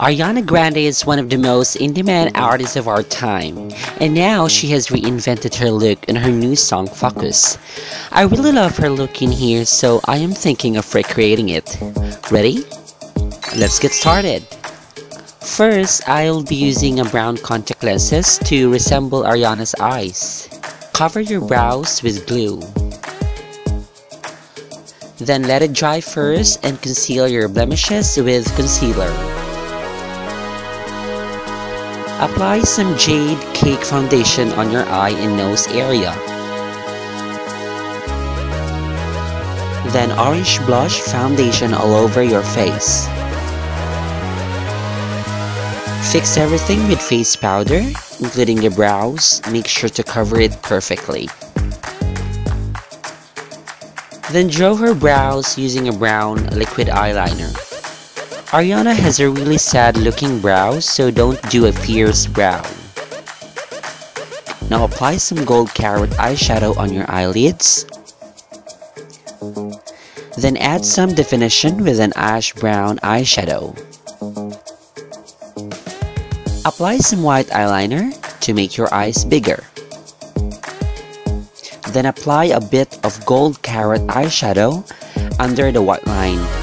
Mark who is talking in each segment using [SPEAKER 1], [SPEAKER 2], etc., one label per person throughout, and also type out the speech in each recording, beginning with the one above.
[SPEAKER 1] Ariana Grande is one of the most in-demand artists of our time, and now she has reinvented her look in her new song Focus. I really love her look in here, so I am thinking of recreating it. Ready? Let's get started! First, I'll be using a brown contact lenses to resemble Ariana's eyes. Cover your brows with glue. Then let it dry first and conceal your blemishes with concealer. Apply some Jade Cake Foundation on your eye and nose area. Then orange blush foundation all over your face. Fix everything with face powder, including your brows. Make sure to cover it perfectly. Then draw her brows using a brown liquid eyeliner. Ariana has a really sad looking brow, so don't do a fierce brow. Now apply some gold carrot eyeshadow on your eyelids. Then add some definition with an ash brown eyeshadow. Apply some white eyeliner to make your eyes bigger. Then apply a bit of gold carrot eyeshadow under the white line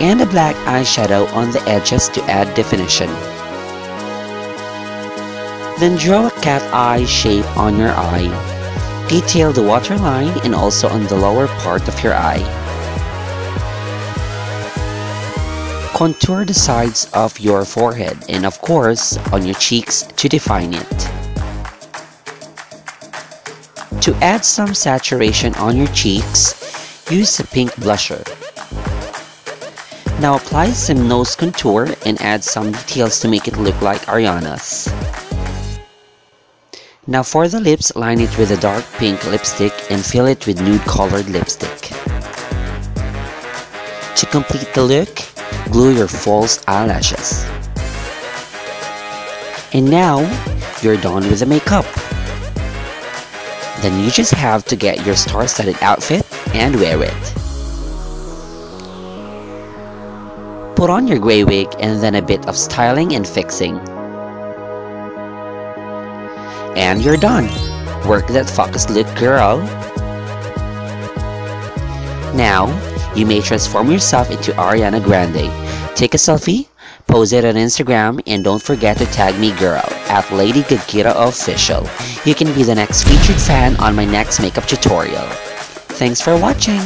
[SPEAKER 1] and a black eyeshadow on the edges to add definition. Then draw a cat eye shape on your eye. Detail the waterline and also on the lower part of your eye. Contour the sides of your forehead and of course on your cheeks to define it. To add some saturation on your cheeks, use a pink blusher. Now apply some nose contour and add some details to make it look like Ariana's. Now for the lips, line it with a dark pink lipstick and fill it with nude colored lipstick. To complete the look, glue your false eyelashes. And now, you're done with the makeup. Then you just have to get your star-studded outfit and wear it. Put on your gray wig and then a bit of styling and fixing. And you're done. Work that focus look, girl. Now, you may transform yourself into Ariana Grande. Take a selfie, post it on Instagram, and don't forget to tag me girl at Lady Gagita Official. You can be the next featured fan on my next makeup tutorial. Thanks for watching!